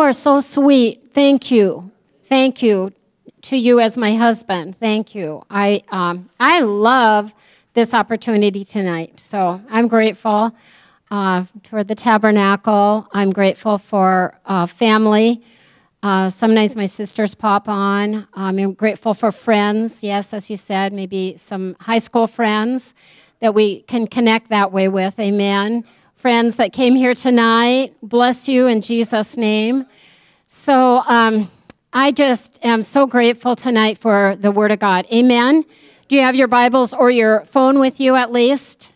are so sweet. Thank you. Thank you to you as my husband. Thank you. I, um, I love this opportunity tonight. So I'm grateful uh, for the tabernacle. I'm grateful for uh, family. Uh, sometimes my sisters pop on. Um, I'm grateful for friends. Yes, as you said, maybe some high school friends that we can connect that way with. Amen. Friends that came here tonight, bless you in Jesus' name. So um, I just am so grateful tonight for the Word of God. Amen. Do you have your Bibles or your phone with you at least?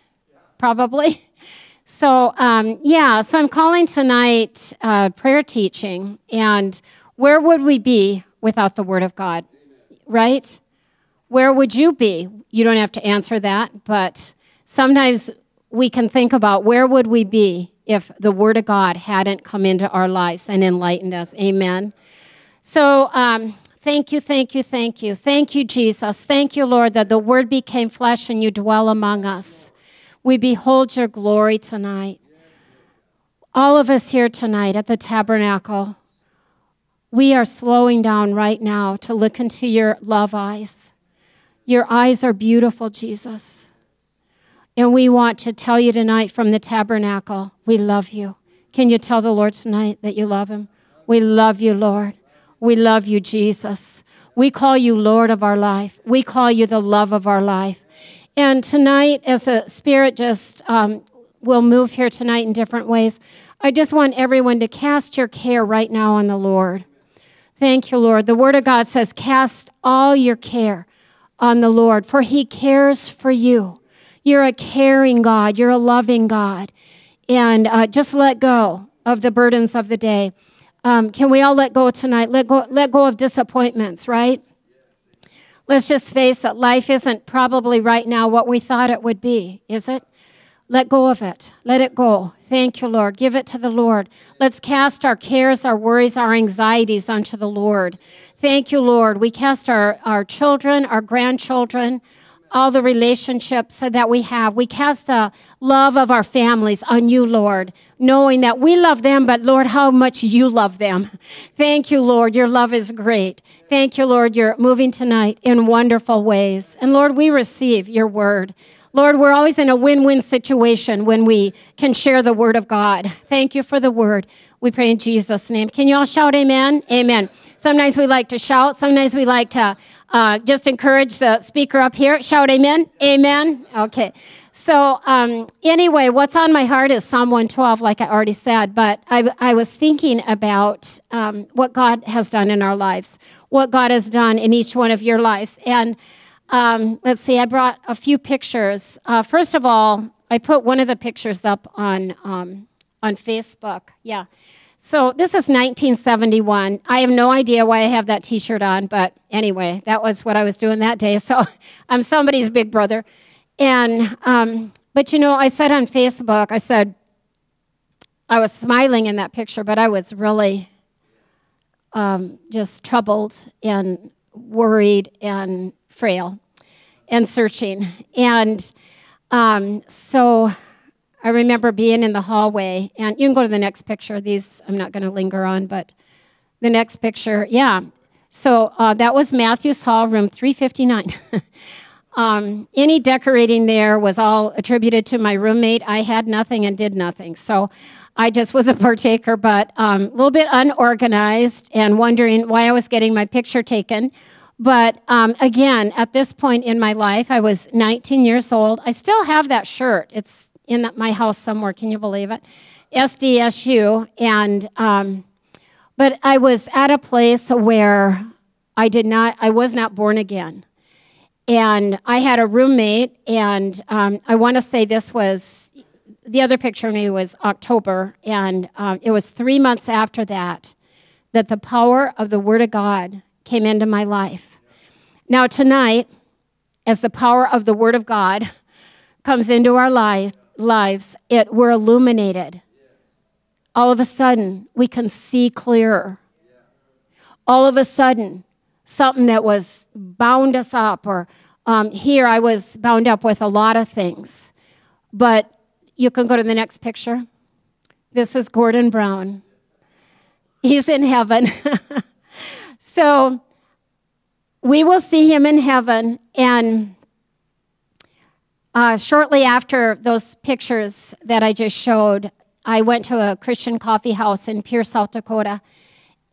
Probably. So, um, yeah, so I'm calling tonight uh, prayer teaching. And where would we be without the Word of God? Right? Where would you be? You don't have to answer that, but sometimes we can think about where would we be if the Word of God hadn't come into our lives and enlightened us. Amen. So, um, thank you, thank you, thank you. Thank you, Jesus. Thank you, Lord, that the Word became flesh and you dwell among us. We behold your glory tonight. All of us here tonight at the tabernacle, we are slowing down right now to look into your love eyes. Your eyes are beautiful, Jesus. And we want to tell you tonight from the tabernacle, we love you. Can you tell the Lord tonight that you love him? We love you, Lord. We love you, Jesus. We call you Lord of our life. We call you the love of our life. And tonight, as the Spirit just um, will move here tonight in different ways, I just want everyone to cast your care right now on the Lord. Thank you, Lord. The Word of God says, Cast all your care on the Lord, for He cares for you. You're a caring God, you're a loving God. And uh, just let go of the burdens of the day. Um, can we all let go tonight? Let go, let go of disappointments, right? Let's just face that life isn't probably right now what we thought it would be, is it? Let go of it. Let it go. Thank you, Lord. Give it to the Lord. Let's cast our cares, our worries, our anxieties unto the Lord. Thank you, Lord. We cast our, our children, our grandchildren, all the relationships that we have. We cast the love of our families on you, Lord, knowing that we love them, but Lord, how much you love them. Thank you, Lord. Your love is great. Thank you, Lord. You're moving tonight in wonderful ways. And Lord, we receive your word. Lord, we're always in a win win situation when we can share the word of God. Thank you for the word. We pray in Jesus' name. Can you all shout amen? Amen. Sometimes we like to shout, sometimes we like to uh, just encourage the speaker up here. Shout amen. Amen. Okay. So, um, anyway, what's on my heart is Psalm 112, like I already said, but I, I was thinking about um, what God has done in our lives what God has done in each one of your lives. And um, let's see, I brought a few pictures. Uh, first of all, I put one of the pictures up on um, on Facebook. Yeah. So this is 1971. I have no idea why I have that T-shirt on, but anyway, that was what I was doing that day. So I'm somebody's big brother. And um, but you know, I said on Facebook, I said I was smiling in that picture, but I was really um, just troubled and worried and frail and searching. And um, so I remember being in the hallway, and you can go to the next picture. These I'm not going to linger on, but the next picture, yeah. So uh, that was Matthew's Hall, room 359. um, any decorating there was all attributed to my roommate. I had nothing and did nothing. So I just was a partaker, but um, a little bit unorganized and wondering why I was getting my picture taken. But um, again, at this point in my life, I was 19 years old. I still have that shirt. It's in my house somewhere. Can you believe it? SDSU. And, um, but I was at a place where I did not, I was not born again. And I had a roommate, and um, I want to say this was the other picture of me was October, and um, it was three months after that that the power of the Word of God came into my life. Now, tonight, as the power of the Word of God comes into our li- lives, it, we're illuminated. All of a sudden, we can see clearer. All of a sudden, something that was bound us up, or um, here I was bound up with a lot of things. But you can go to the next picture. This is Gordon Brown. He's in heaven. so we will see him in heaven. And uh, shortly after those pictures that I just showed, I went to a Christian coffee house in Pierre, South Dakota.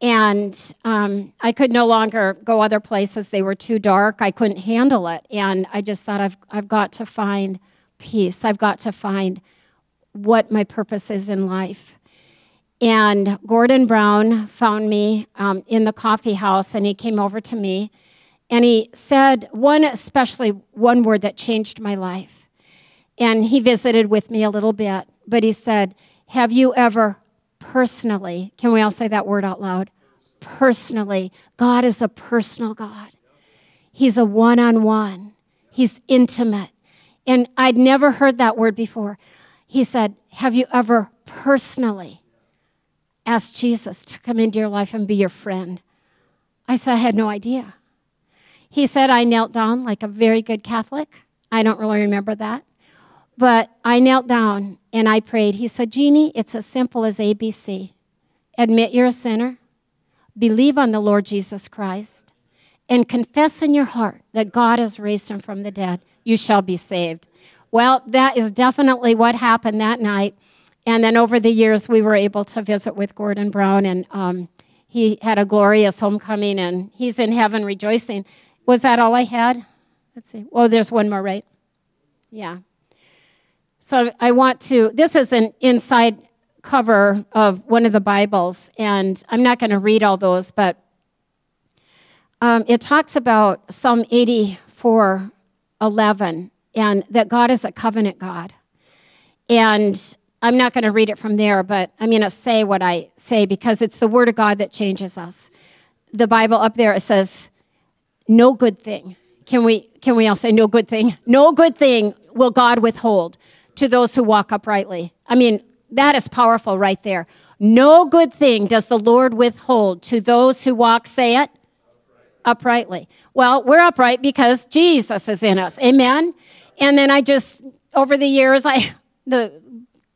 And um, I could no longer go other places. They were too dark. I couldn't handle it. And I just thought, I've, I've got to find peace. I've got to find what my purpose is in life. And Gordon Brown found me um, in the coffee house, and he came over to me, and he said one, especially one word that changed my life. And he visited with me a little bit, but he said, Have you ever personally, can we all say that word out loud? Personally. God is a personal God, He's a one on one, He's intimate. And I'd never heard that word before. He said, Have you ever personally asked Jesus to come into your life and be your friend. I said, I had no idea. He said, I knelt down like a very good Catholic. I don't really remember that. But I knelt down and I prayed. He said, Jeannie, it's as simple as ABC. Admit you're a sinner, believe on the Lord Jesus Christ, and confess in your heart that God has raised him from the dead. You shall be saved. Well, that is definitely what happened that night. And then over the years, we were able to visit with Gordon Brown, and um, he had a glorious homecoming, and he's in heaven rejoicing. Was that all I had? Let's see. Oh, there's one more, right? Yeah. So I want to, this is an inside cover of one of the Bibles, and I'm not going to read all those, but um, it talks about Psalm 84 11, and that God is a covenant God. And I'm not going to read it from there, but I'm going to say what I say because it's the Word of God that changes us. The Bible up there it says, "No good thing." Can we can we all say no good thing? No good thing will God withhold to those who walk uprightly. I mean, that is powerful right there. No good thing does the Lord withhold to those who walk, say it, uprightly. Well, we're upright because Jesus is in us. Amen. And then I just over the years I the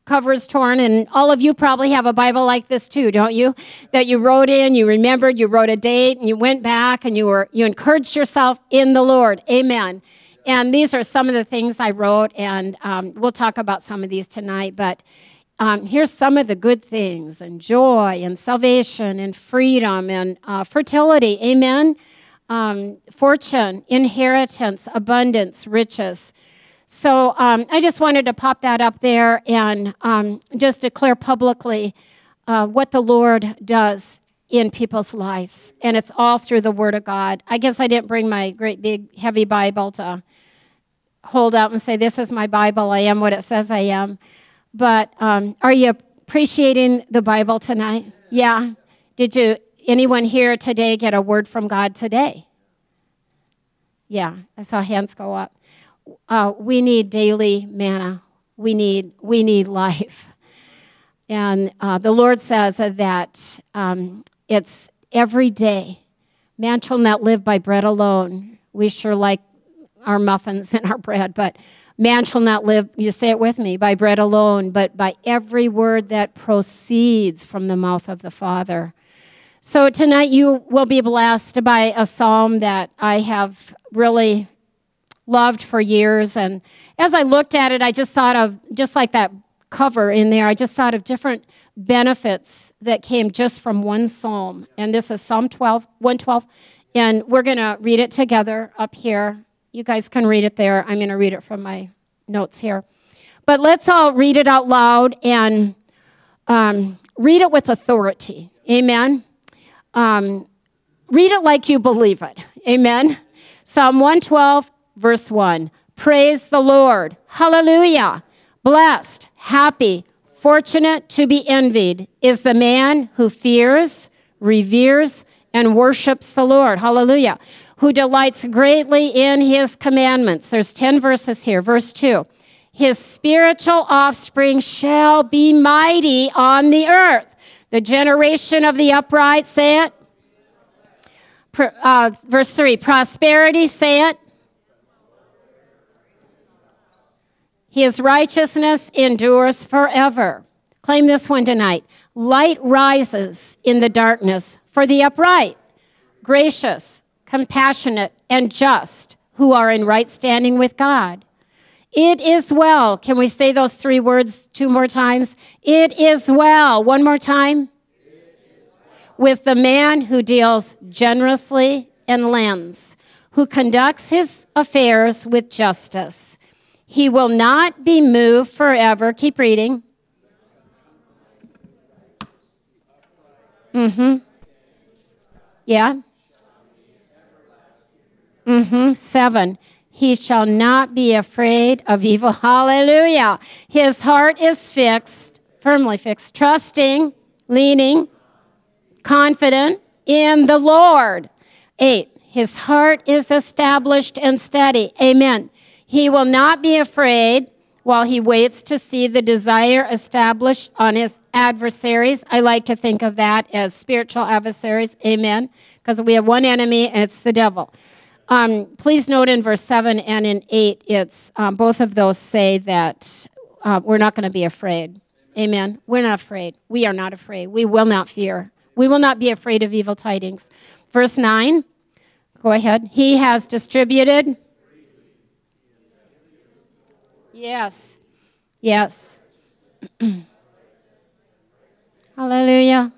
cover is torn, and all of you probably have a Bible like this too, don't you? That you wrote in, you remembered, you wrote a date, and you went back and you were you encouraged yourself in the Lord. Amen. And these are some of the things I wrote, and um, we'll talk about some of these tonight. But um, here's some of the good things and joy and salvation and freedom and uh, fertility. Amen. Um, fortune, inheritance, abundance, riches. So um, I just wanted to pop that up there and um, just declare publicly uh, what the Lord does in people's lives. And it's all through the Word of God. I guess I didn't bring my great big heavy Bible to hold out and say, This is my Bible. I am what it says I am. But um, are you appreciating the Bible tonight? Yeah. Did you, anyone here today, get a word from God today? Yeah, I saw hands go up uh, we need daily manna. We need, we need life. And uh, the Lord says that um, it's every day. Man shall not live by bread alone. We sure like our muffins and our bread, but man shall not live, you say it with me, by bread alone, but by every word that proceeds from the mouth of the Father. So tonight you will be blessed by a psalm that I have really loved for years. And as I looked at it, I just thought of, just like that cover in there, I just thought of different benefits that came just from one psalm. And this is Psalm 12, 112. And we're going to read it together up here. You guys can read it there. I'm going to read it from my notes here. But let's all read it out loud and um, read it with authority. Amen. Um, read it like you believe it. Amen. Psalm 112, verse 1. Praise the Lord. Hallelujah. Blessed, happy, fortunate to be envied is the man who fears, reveres, and worships the Lord. Hallelujah. Who delights greatly in his commandments. There's 10 verses here. Verse 2. His spiritual offspring shall be mighty on the earth. The generation of the upright, say it. Uh, verse 3 prosperity, say it. His righteousness endures forever. Claim this one tonight. Light rises in the darkness for the upright, gracious, compassionate, and just who are in right standing with God. It is well. Can we say those three words two more times? It is well. One more time. With the man who deals generously and lends, who conducts his affairs with justice. He will not be moved forever. Keep reading. Mm hmm. Yeah. Mm hmm. Seven. He shall not be afraid of evil. Hallelujah. His heart is fixed, firmly fixed, trusting, leaning, confident in the Lord. Eight. His heart is established and steady. Amen. He will not be afraid while he waits to see the desire established on his adversaries. I like to think of that as spiritual adversaries. Amen. Because we have one enemy, and it's the devil. Um, please note in verse 7 and in 8, it's um, both of those say that uh, we're not going to be afraid. Amen. We're not afraid. We are not afraid. We will not fear. We will not be afraid of evil tidings. Verse 9, go ahead. He has distributed Yes. Yes. Hallelujah.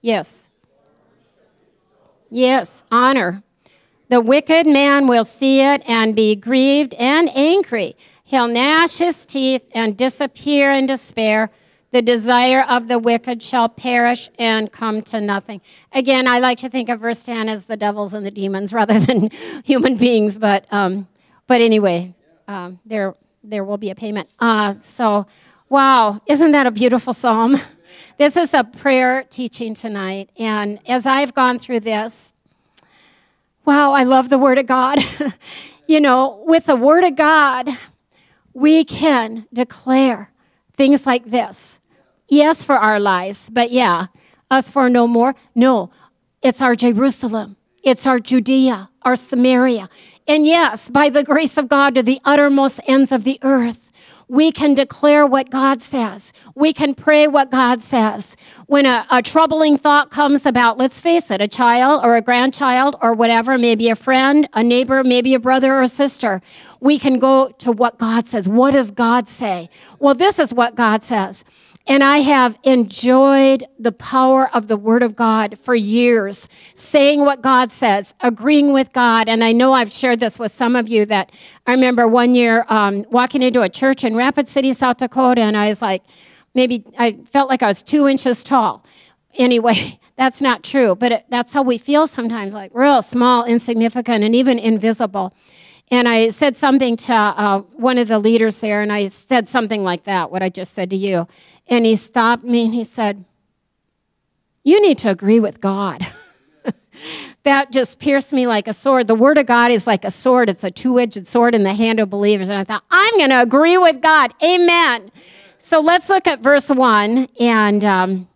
Yes. Yes, honor. The wicked man will see it and be grieved and angry. He'll gnash his teeth and disappear in despair. The desire of the wicked shall perish and come to nothing. Again, I like to think of verse 10 as the devils and the demons rather than human beings, but, um, but anyway, um, there there will be a payment. Uh, so, wow, isn't that a beautiful psalm? This is a prayer teaching tonight, and as I've gone through this, wow, I love the Word of God. you know, with the Word of God, we can declare things like this. Yes, for our lives, but yeah, us for no more. No, it's our Jerusalem, it's our Judea, our Samaria, and yes, by the grace of God to the uttermost ends of the earth, we can declare what God says. We can pray what God says. When a, a, troubling thought comes about, let's face it, a child or a grandchild or whatever, maybe a friend, a neighbor, maybe a brother or a sister, we can go to what God says. What does God say? Well, this is what God says. And I have enjoyed the power of the Word of God for years, saying what God says, agreeing with God. And I know I've shared this with some of you that I remember one year um, walking into a church in Rapid City, South Dakota, and I was like, maybe I felt like I was two inches tall. Anyway, that's not true, but it, that's how we feel sometimes like real small, insignificant, and even invisible. And I said something to uh, one of the leaders there, and I said something like that, what I just said to you. And he stopped me and he said, You need to agree with God. that just pierced me like a sword. The Word of God is like a sword, it's a two edged sword in the hand of believers. And I thought, I'm going to agree with God. Amen. So let's look at verse 1. And um,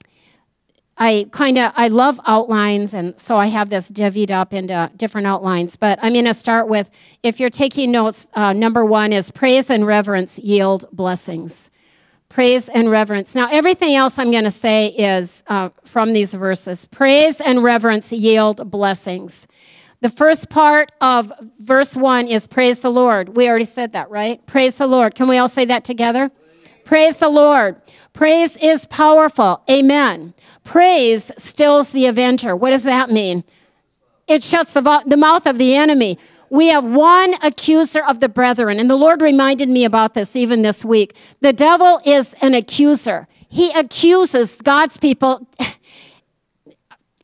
I kind of I love outlines, and so I have this divvied up into different outlines. But I'm going to start with if you're taking notes. Uh, number one is praise and reverence yield blessings praise and reverence. Now, everything else I'm going to say is uh, from these verses. Praise and reverence yield blessings. The first part of verse 1 is praise the Lord. We already said that, right? Praise the Lord. Can we all say that together? Praise the Lord. Praise is powerful. Amen. Praise stills the avenger. What does that mean? It shuts the, the mouth of the enemy. We have one accuser of the brethren. And the Lord reminded me about this even this week. The devil is an accuser, he accuses God's people.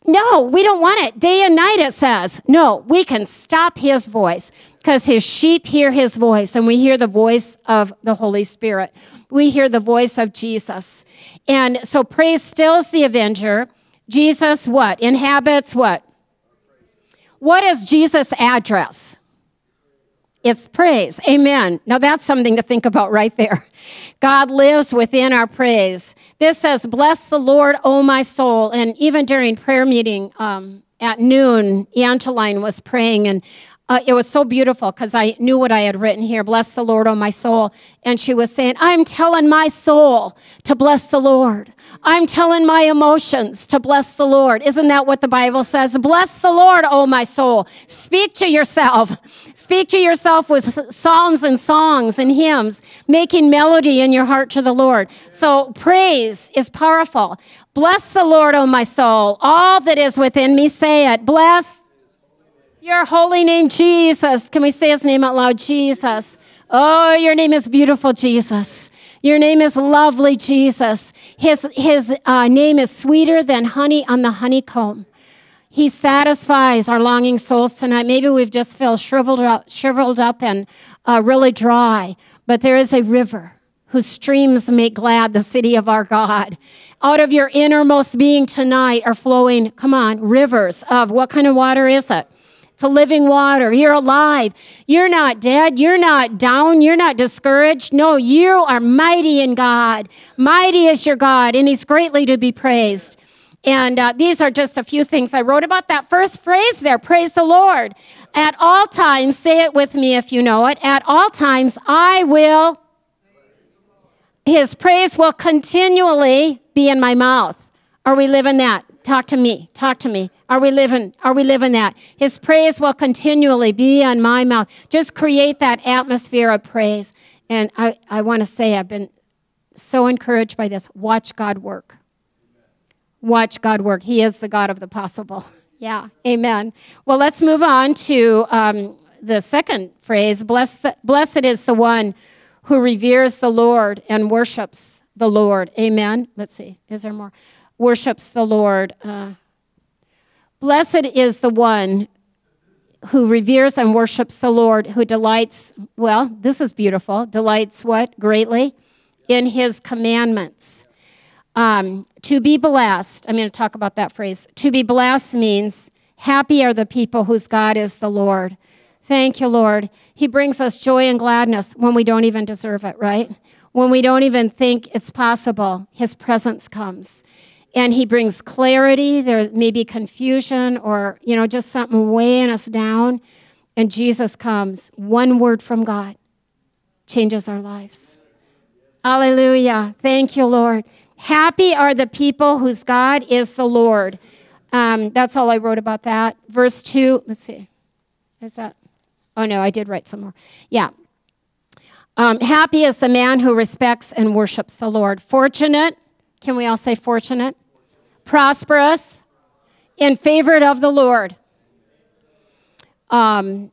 No, we don't want it. Day and night, it says. No, we can stop his voice because his sheep hear his voice, and we hear the voice of the Holy Spirit. We hear the voice of Jesus. And so praise stills the avenger. Jesus, what? Inhabits what? What is Jesus' address? It's praise. Amen. Now that's something to think about right there. God lives within our praise. This says, Bless the Lord, O my soul. And even during prayer meeting um, at noon, Angeline was praying, and uh, it was so beautiful because I knew what I had written here. Bless the Lord, O my soul. And she was saying, I'm telling my soul to bless the Lord. I'm telling my emotions to bless the Lord. Isn't that what the Bible says? Bless the Lord, oh my soul. Speak to yourself. Speak to yourself with psalms and songs and hymns, making melody in your heart to the Lord. So praise is powerful. Bless the Lord, O my soul. All that is within me, say it. Bless your holy name, Jesus. Can we say his name out loud? Jesus. Oh, your name is beautiful, Jesus. Your name is lovely, Jesus. His, his uh, name is sweeter than honey on the honeycomb. He satisfies our longing souls tonight. Maybe we've just felt shriveled up, shriveled up and uh, really dry, but there is a river whose streams make glad the city of our God. Out of your innermost being tonight are flowing, come on, rivers of what kind of water is it? It's a living water. You're alive. You're not dead. You're not down. You're not discouraged. No, you are mighty in God. Mighty is your God, and He's greatly to be praised. And uh, these are just a few things I wrote about that first phrase there praise the Lord. At all times, say it with me if you know it. At all times, I will, His praise will continually be in my mouth. Are we living that? Talk to me. Talk to me. Are we living are we living that? His praise will continually be on my mouth. Just create that atmosphere of praise. And I, I want to say I've been so encouraged by this. Watch God work. Watch God work. He is the God of the possible. Yeah, amen. Well, let's move on to um, the second phrase Blessed, Blessed is the one who reveres the Lord and worships the Lord. Amen. Let's see, is there more? Worships the Lord. Uh, Blessed is the one who reveres and worships the Lord, who delights, well, this is beautiful, delights what? Greatly in his commandments. Um, to be blessed, I'm going to talk about that phrase. To be blessed means happy are the people whose God is the Lord. Thank you, Lord. He brings us joy and gladness when we don't even deserve it, right? When we don't even think it's possible, His presence comes and he brings clarity. There may be confusion or, you know, just something weighing us down. And Jesus comes. One word from God changes our lives. Hallelujah. Thank you, Lord. Happy are the people whose God is the Lord. Um, that's all I wrote about that. Verse 2, let's see. Is that? Oh, no, I did write some more. Yeah. Um, happy is the man who respects and worships the Lord. Fortunate can we all say fortunate? Prosperous, in favored of the Lord. Um,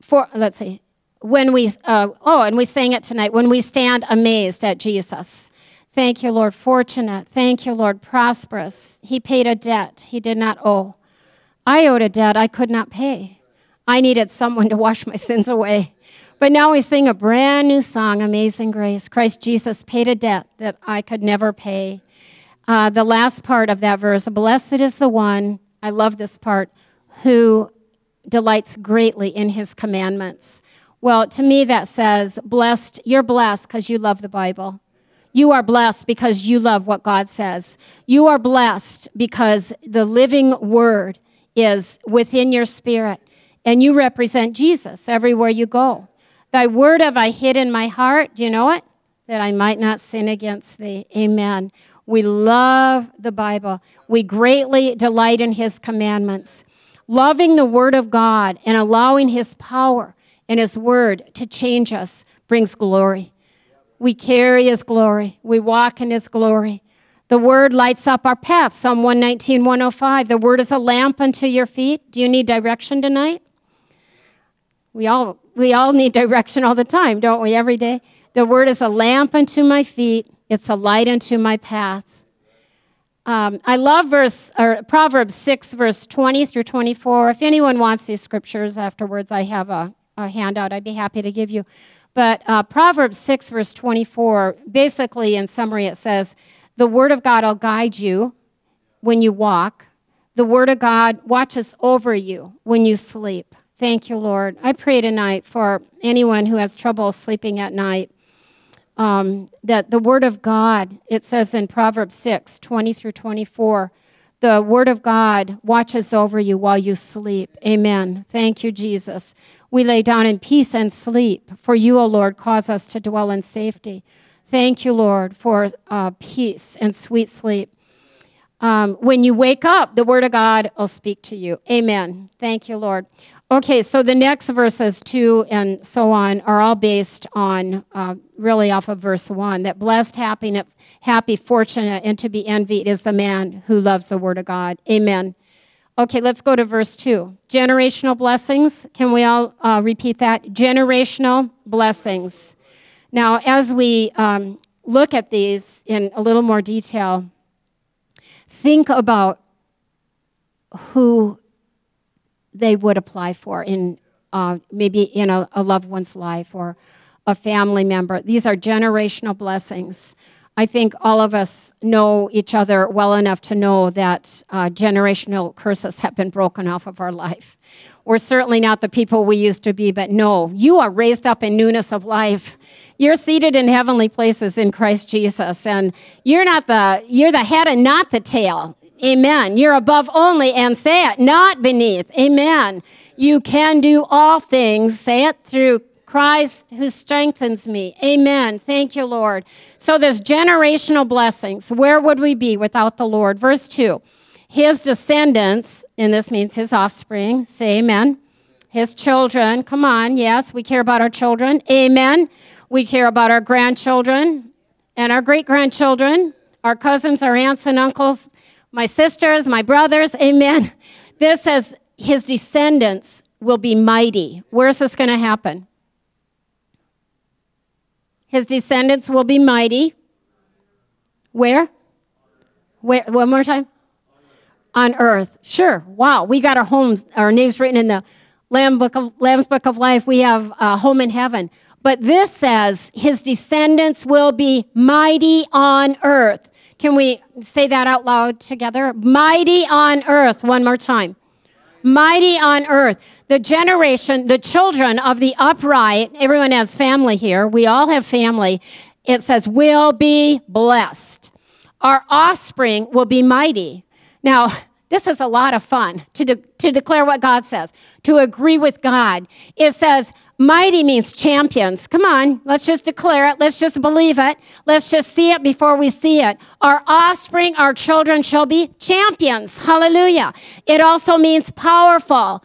for let's see, when we uh, oh, and we sang it tonight. When we stand amazed at Jesus. Thank you, Lord. Fortunate. Thank you, Lord. Prosperous. He paid a debt he did not owe. I owed a debt I could not pay. I needed someone to wash my sins away. But now we sing a brand new song, Amazing Grace. Christ Jesus paid a debt that I could never pay. Uh, the last part of that verse Blessed is the one, I love this part, who delights greatly in his commandments. Well, to me, that says, Blessed, you're blessed because you love the Bible. You are blessed because you love what God says. You are blessed because the living word is within your spirit and you represent Jesus everywhere you go. Thy word have I hid in my heart. Do you know it? That I might not sin against thee. Amen. We love the Bible. We greatly delight in his commandments. Loving the word of God and allowing his power and his word to change us brings glory. We carry his glory. We walk in his glory. The word lights up our path. Psalm 119, 105. The word is a lamp unto your feet. Do you need direction tonight? We all we all need direction all the time, don't we? Every day. The word is a lamp unto my feet, it's a light unto my path. Um, I love verse or Proverbs 6, verse 20 through 24. If anyone wants these scriptures afterwards, I have a, a handout I'd be happy to give you. But uh, Proverbs 6, verse 24, basically, in summary, it says, The word of God will guide you when you walk, the word of God watches over you when you sleep. Thank you, Lord. I pray tonight for anyone who has trouble sleeping at night um, that the Word of God, it says in Proverbs 6 20 through 24, the Word of God watches over you while you sleep. Amen. Thank you, Jesus. We lay down in peace and sleep. For you, O Lord, cause us to dwell in safety. Thank you, Lord, for uh, peace and sweet sleep. Um, when you wake up, the Word of God will speak to you. Amen. Thank you, Lord. Okay, so the next verses, two and so on, are all based on uh, really off of verse one that blessed, happy, happy, fortunate, and to be envied is the man who loves the Word of God. Amen. Okay, let's go to verse 2. Generational blessings. Can we all uh, repeat that? Generational blessings. Now, as we um, look at these in a little more detail, think about who they would apply for in uh, maybe in a, a loved one's life or a family member. These are generational blessings. I think all of us know each other well enough to know that uh, generational curses have been broken off of our life. We're certainly not the people we used to be, but no, you are raised up in newness of life. You're seated in heavenly places in Christ Jesus, and you're not the you're the head and not the tail. Amen. You're above only and say it, not beneath. Amen. You can do all things, say it through Christ who strengthens me. Amen. Thank you, Lord. So there's generational blessings. Where would we be without the Lord? Verse 2. His descendants, and this means his offspring, say amen. His children, come on, yes, we care about our children. Amen. We care about our grandchildren and our great grandchildren, our cousins, our aunts and uncles, my sisters, my brothers. Amen. This says his descendants will be mighty. Where's this going to happen? His descendants will be mighty. Where? Where? One more time. On earth. Sure. Wow. We got our homes, our names written in the Lamb Book of, Lamb's Book of Life. We have a home in heaven. But this says his descendants will be mighty on earth. Can we say that out loud together? Mighty on earth. One more time. Mighty on earth the generation, the children of the upright, everyone has family here, we all have family, it says, will be blessed. Our offspring will be mighty. Now, this is a lot of fun to, de- to declare what God says, to agree with God. It says, mighty means champions. Come on, let's just declare it. Let's just believe it. Let's just see it before we see it. Our offspring, our children shall be champions. Hallelujah. It also means powerful.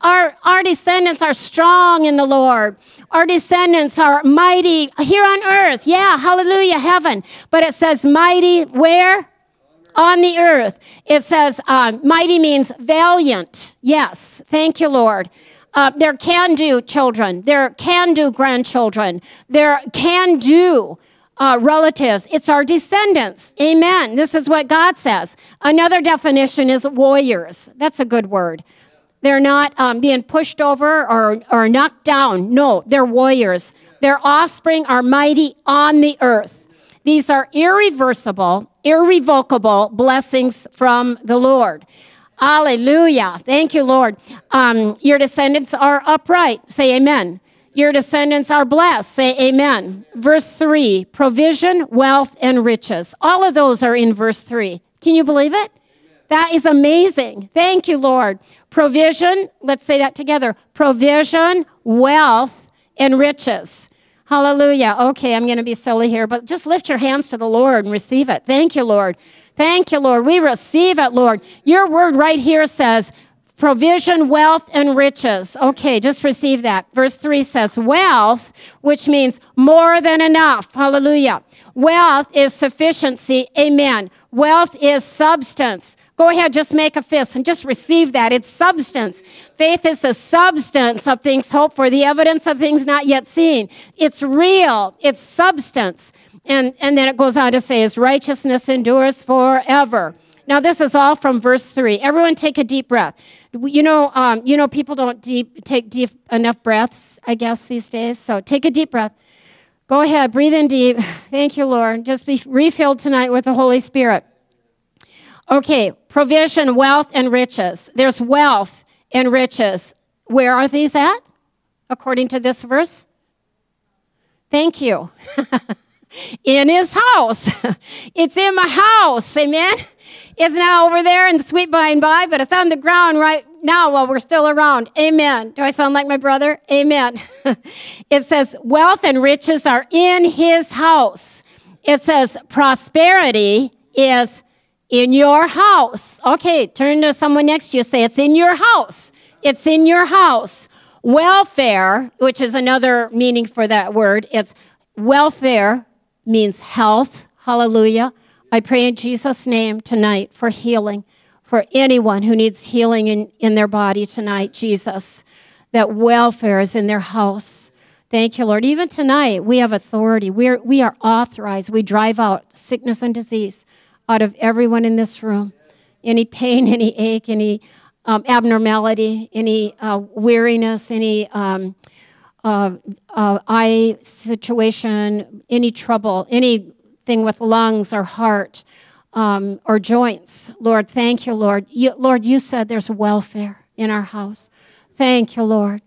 Our, our descendants are strong in the Lord. Our descendants are mighty here on earth. Yeah, hallelujah, heaven. But it says mighty where? On the earth. It says uh, mighty means valiant. Yes, thank you, Lord. Uh, can do children, they're can do grandchildren, they're can do uh, relatives. It's our descendants. Amen. This is what God says. Another definition is warriors. That's a good word. They're not um, being pushed over or, or knocked down. No, they're warriors. Their offspring are mighty on the earth. These are irreversible, irrevocable blessings from the Lord. Hallelujah. Thank you, Lord. Um, your descendants are upright. Say amen. Your descendants are blessed. Say amen. Verse 3 provision, wealth, and riches. All of those are in verse 3. Can you believe it? That is amazing. Thank you, Lord. Provision, let's say that together provision, wealth, and riches. Hallelujah. Okay, I'm going to be silly here, but just lift your hands to the Lord and receive it. Thank you, Lord. Thank you, Lord. We receive it, Lord. Your word right here says provision, wealth, and riches. Okay, just receive that. Verse 3 says wealth, which means more than enough. Hallelujah. Wealth is sufficiency. Amen. Wealth is substance. Go ahead, just make a fist and just receive that. It's substance. Faith is the substance of things hoped for, the evidence of things not yet seen. It's real, it's substance. And, and then it goes on to say, His righteousness endures forever. Now, this is all from verse 3. Everyone take a deep breath. You know, um, you know people don't deep, take deep enough breaths, I guess, these days. So take a deep breath. Go ahead, breathe in deep. Thank you, Lord. Just be refilled tonight with the Holy Spirit. Okay, provision, wealth, and riches. There's wealth and riches. Where are these at, according to this verse? Thank you. in his house. it's in my house. Amen. It's not over there in the sweet by and by, but it's on the ground right now while we're still around. Amen. Do I sound like my brother? Amen. it says, wealth and riches are in his house. It says, prosperity is in your house. Okay, turn to someone next to you, say, it's in your house. It's in your house. Welfare, which is another meaning for that word, it's welfare means health. Hallelujah. I pray in Jesus' name tonight for healing for anyone who needs healing in, in their body tonight, Jesus, that welfare is in their house. Thank you, Lord. Even tonight, we have authority. We're, we are authorized. We drive out sickness and disease out of everyone in this room. Any pain, any ache, any um, abnormality, any uh, weariness, any um, uh, eye situation, any trouble, anything with lungs or heart um, or joints. Lord, thank you, Lord. You, Lord, you said there's welfare in our house. Thank you, Lord.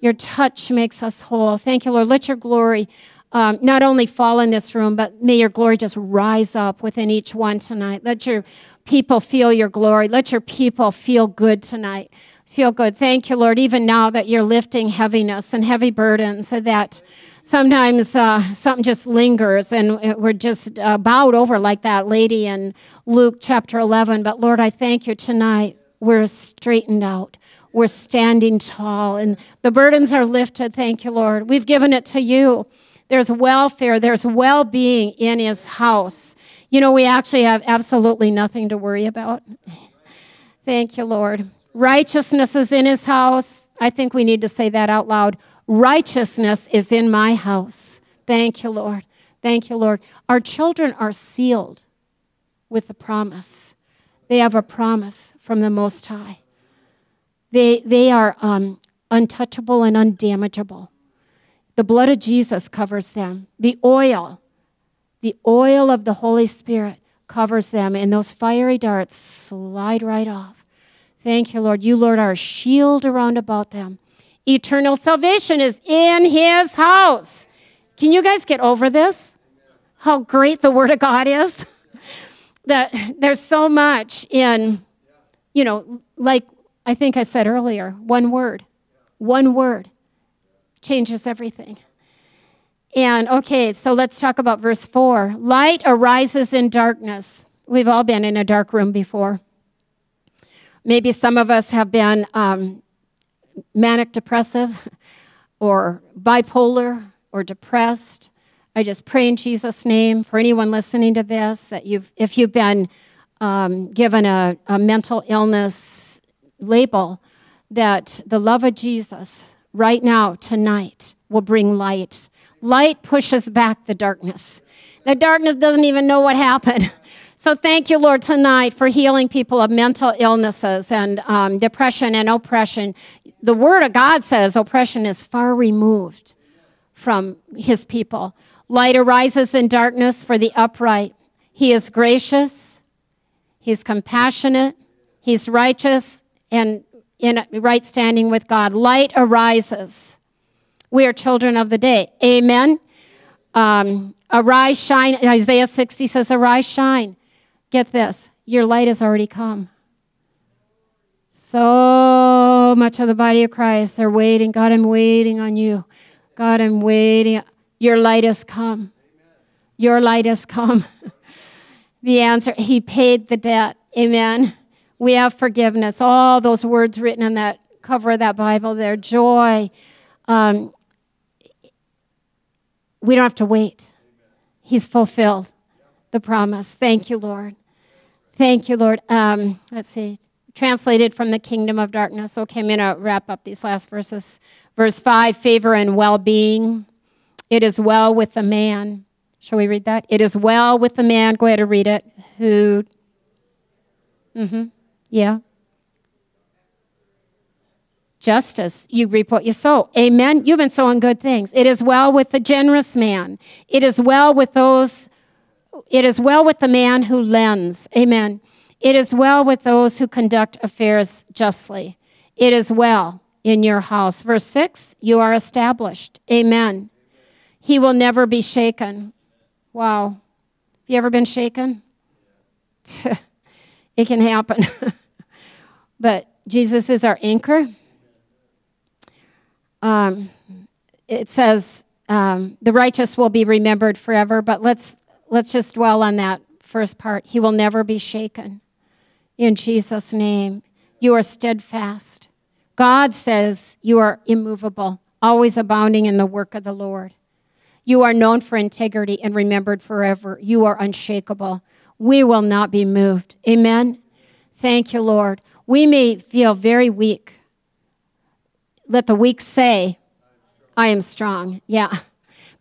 Your touch makes us whole. Thank you, Lord. Let your glory um, not only fall in this room, but may your glory just rise up within each one tonight. Let your people feel your glory. Let your people feel good tonight. Feel good. Thank you, Lord, even now that you're lifting heaviness and heavy burdens, so that sometimes uh, something just lingers and we're just uh, bowed over like that lady in Luke chapter 11. But Lord, I thank you tonight. We're straightened out. We're standing tall and the burdens are lifted. Thank you, Lord. We've given it to you. There's welfare, there's well being in his house. You know, we actually have absolutely nothing to worry about. Thank you, Lord. Righteousness is in his house. I think we need to say that out loud. Righteousness is in my house. Thank you, Lord. Thank you, Lord. Our children are sealed with the promise. They have a promise from the Most High. They, they are um, untouchable and undamageable. The blood of Jesus covers them. The oil, the oil of the Holy Spirit covers them, and those fiery darts slide right off. Thank you, Lord. You, Lord, are a shield around about them. Eternal salvation is in his house. Can you guys get over this? How great the Word of God is? that there's so much in, you know, like I think I said earlier, one word. One word changes everything. And okay, so let's talk about verse 4. Light arises in darkness. We've all been in a dark room before. Maybe some of us have been um, manic depressive or bipolar or depressed. I just pray in Jesus' name for anyone listening to this that you've, if you've been um, given a, a mental illness label, that the love of Jesus right now, tonight, will bring light. Light pushes back the darkness. The darkness doesn't even know what happened. So thank you, Lord, tonight for healing people of mental illnesses and um, depression and oppression. The Word of God says oppression is far removed from His people. Light arises in darkness for the upright. He is gracious, He's compassionate, He's righteous, and in right standing with God. Light arises. We are children of the day. Amen. Um, arise, shine. Isaiah 60 says, Arise, shine. Get this your light has already come. So much of the body of Christ, they're waiting. God, I'm waiting on you. God, I'm waiting. Your light has come. Your light has come. the answer, He paid the debt. Amen. We have forgiveness. All those words written on that cover of that Bible there joy. Um, we don't have to wait. He's fulfilled the promise. Thank you, Lord. Thank you, Lord. Um, let's see. Translated from the kingdom of darkness. Okay, I'm going to wrap up these last verses. Verse 5 favor and well being. It is well with the man. Shall we read that? It is well with the man. Go ahead and read it. Who. Mm hmm. Yeah. Justice. You reap what you sow. Amen. You've been sowing good things. It is well with the generous man. It is well with those it is well with the man who lends. Amen. It is well with those who conduct affairs justly. It is well in your house. Verse 6 You are established. Amen. He will never be shaken. Wow. Have you ever been shaken? it can happen. but Jesus is our anchor. Um, it says um, the righteous will be remembered forever, but let's let's just dwell on that first part. He will never be shaken. In Jesus' name, you are steadfast. God says you are immovable, always abounding in the work of the Lord. You are known for integrity and remembered forever. You are unshakable. We will not be moved. Amen. Thank you, Lord. We may feel very weak. Let the weak say, I am strong. Yeah.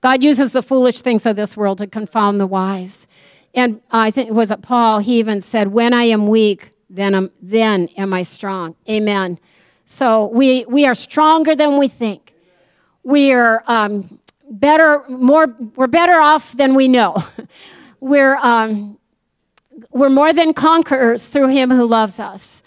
God uses the foolish things of this world to confound the wise. And I think it was it Paul, he even said, When I am weak, then, am, then am I strong. Amen. So we, we are stronger than we think. We are um, better, more, we're better off than we know. we're, um, we're more than conquerors through him who loves us.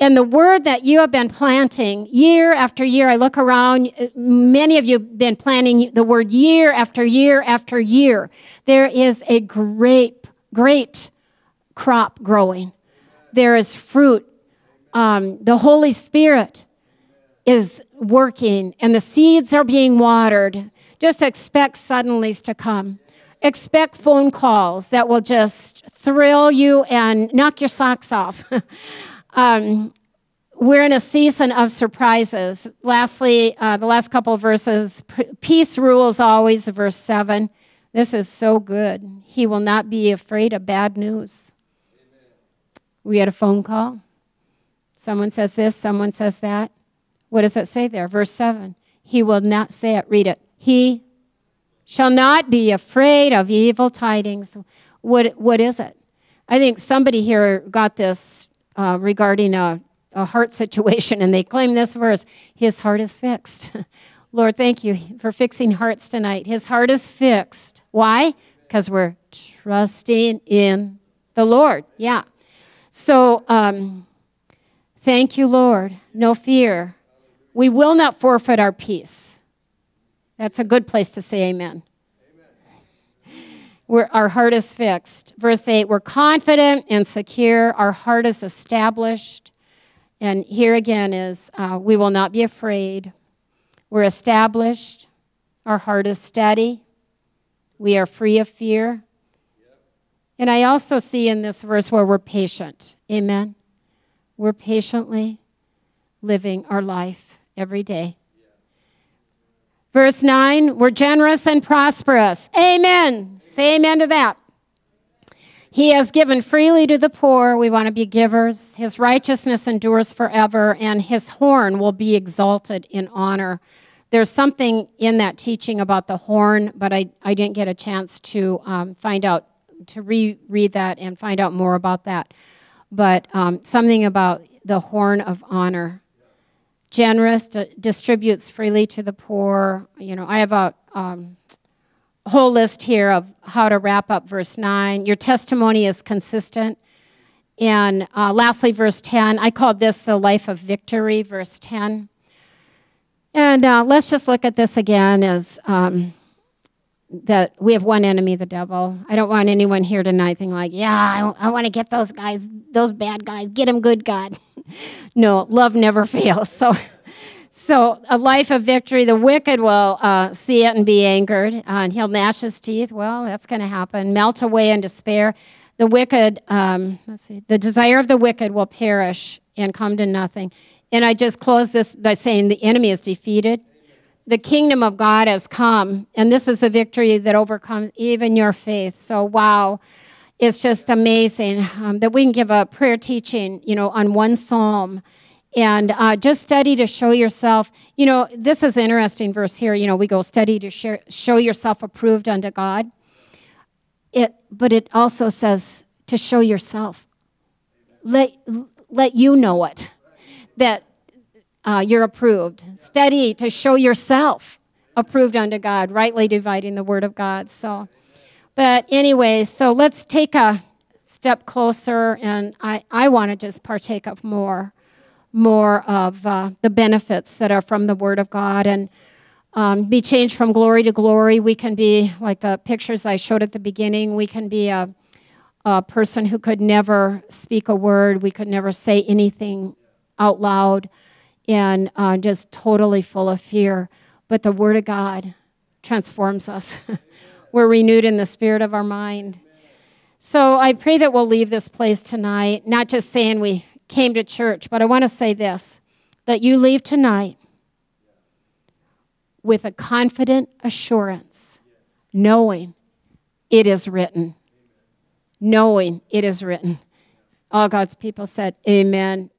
And the word that you have been planting year after year, I look around, many of you have been planting the word year after year after year. There is a great, great crop growing. There is fruit. Um, the Holy Spirit is working, and the seeds are being watered. Just expect suddenlies to come. Expect phone calls that will just thrill you and knock your socks off. Um, we're in a season of surprises. Lastly, uh, the last couple verses peace rules always, verse 7. This is so good. He will not be afraid of bad news. Amen. We had a phone call. Someone says this, someone says that. What does it say there? Verse 7. He will not say it. Read it. He shall not be afraid of evil tidings. What, what is it? I think somebody here got this uh, regarding a, a heart situation, and they claim this verse His heart is fixed. Lord, thank you for fixing hearts tonight. His heart is fixed. Why? Because we're trusting in the Lord. Yeah. So, um, thank you, Lord. No fear. We will not forfeit our peace. That's a good place to say amen. We're, our heart is fixed. Verse 8, we're confident and secure. Our heart is established. And here again is uh, we will not be afraid. We're established. Our heart is steady. We are free of fear. And I also see in this verse where we're patient. Amen. We're patiently living our life every day. Verse 9, we're generous and prosperous. Amen. Say amen to that. He has given freely to the poor. We want to be givers. His righteousness endures forever, and his horn will be exalted in honor. There's something in that teaching about the horn, but I, I didn't get a chance to um, find out, to reread that and find out more about that. But um, something about the horn of honor generous, d- distributes freely to the poor. You know, I have a um, whole list here of how to wrap up verse 9. Your testimony is consistent. And uh, lastly, verse 10, I called this the life of victory, verse 10. And uh, let's just look at this again as um, that we have one enemy, the devil. I don't want anyone here tonight thinking like, yeah, I, I want to get those guys, those bad guys, get them good, God. no, love never fails. So, so a life of victory. The wicked will uh, see it and be angered, uh, and he'll gnash his teeth. Well, that's going to happen. Melt away in despair. The wicked, um, let's see, the desire of the wicked will perish and come to nothing. And I just close this by saying the enemy is defeated the kingdom of God has come, and this is the victory that overcomes even your faith. So, wow, it's just amazing um, that we can give a prayer teaching, you know, on one psalm and uh, just study to show yourself. You know, this is an interesting verse here. You know, we go study to share, show yourself approved unto God. It, but it also says to show yourself. Let, let you know it. That uh, you're approved. Study to show yourself approved unto God, rightly dividing the word of God. So, but anyway, so let's take a step closer, and I, I want to just partake of more, more of uh, the benefits that are from the word of God. And um, be changed from glory to glory. We can be, like the pictures I showed at the beginning, we can be a, a person who could never speak a word, we could never say anything out loud, and uh, just totally full of fear. But the Word of God transforms us. We're renewed in the spirit of our mind. So I pray that we'll leave this place tonight, not just saying we came to church, but I want to say this that you leave tonight with a confident assurance, knowing it is written. Knowing it is written. All God's people said, Amen.